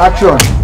Action.